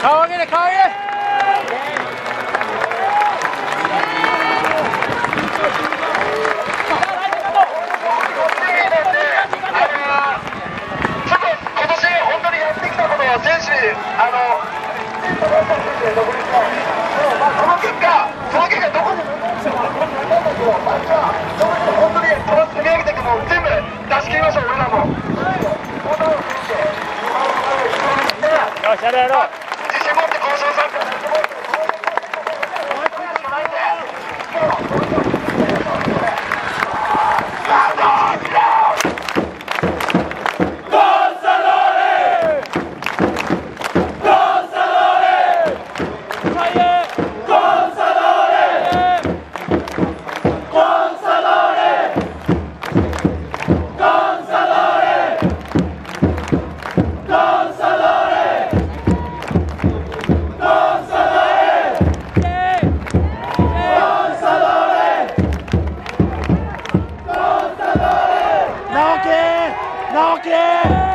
顔上げい顔上げっと、今年、本当にやってきたこと本選手その結果上げのを全部出し切りましょう、俺らも。よし、やろうやろう。Thank you. Yeah.